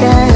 good.